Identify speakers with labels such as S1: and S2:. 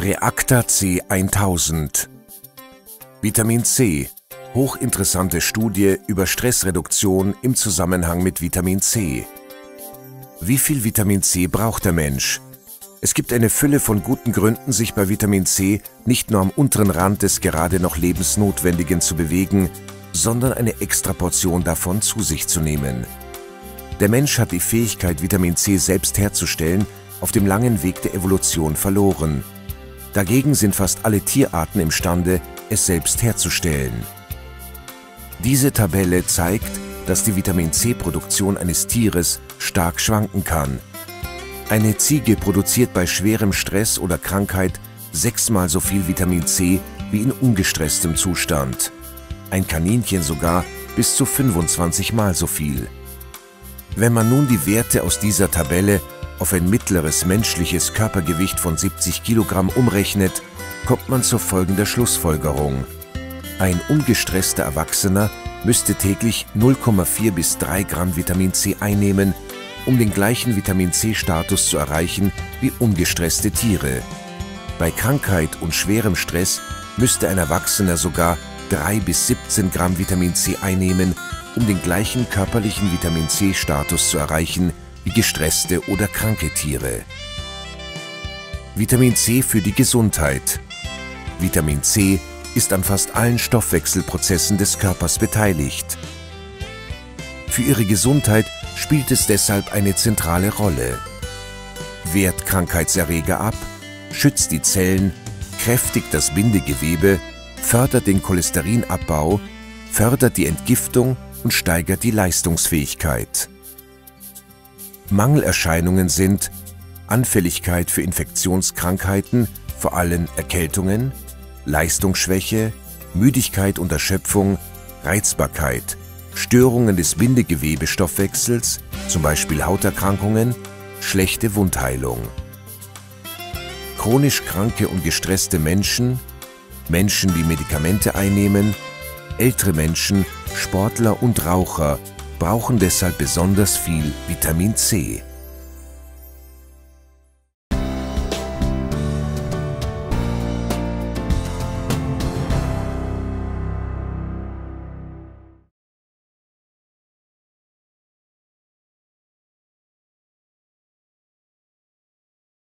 S1: Reakta C 1000 Vitamin C Hochinteressante Studie über Stressreduktion im Zusammenhang mit Vitamin C. Wie viel Vitamin C braucht der Mensch? Es gibt eine Fülle von guten Gründen, sich bei Vitamin C nicht nur am unteren Rand des gerade noch Lebensnotwendigen zu bewegen, sondern eine Extraportion davon zu sich zu nehmen. Der Mensch hat die Fähigkeit, Vitamin C selbst herzustellen, auf dem langen Weg der Evolution verloren. Dagegen sind fast alle Tierarten imstande, es selbst herzustellen. Diese Tabelle zeigt, dass die Vitamin C-Produktion eines Tieres stark schwanken kann. Eine Ziege produziert bei schwerem Stress oder Krankheit sechsmal so viel Vitamin C wie in ungestresstem Zustand. Ein Kaninchen sogar bis zu 25 Mal so viel. Wenn man nun die Werte aus dieser Tabelle auf ein mittleres menschliches Körpergewicht von 70 Kilogramm umrechnet, kommt man zur folgenden Schlussfolgerung. Ein ungestresster Erwachsener müsste täglich 0,4 bis 3 Gramm Vitamin C einnehmen, um den gleichen Vitamin C-Status zu erreichen wie ungestresste Tiere. Bei Krankheit und schwerem Stress müsste ein Erwachsener sogar 3 bis 17 Gramm Vitamin C einnehmen, um den gleichen körperlichen Vitamin C-Status zu erreichen wie gestresste oder kranke Tiere. Vitamin C für die Gesundheit. Vitamin C ist an fast allen Stoffwechselprozessen des Körpers beteiligt. Für ihre Gesundheit spielt es deshalb eine zentrale Rolle. Wehrt Krankheitserreger ab, schützt die Zellen, kräftigt das Bindegewebe, fördert den Cholesterinabbau, fördert die Entgiftung und steigert die Leistungsfähigkeit. Mangelerscheinungen sind Anfälligkeit für Infektionskrankheiten, vor allem Erkältungen, Leistungsschwäche, Müdigkeit und Erschöpfung, Reizbarkeit, Störungen des Bindegewebestoffwechsels, zum Beispiel Hauterkrankungen, schlechte Wundheilung. Chronisch kranke und gestresste Menschen, Menschen, die Medikamente einnehmen, ältere Menschen, Sportler und Raucher brauchen deshalb besonders viel Vitamin C.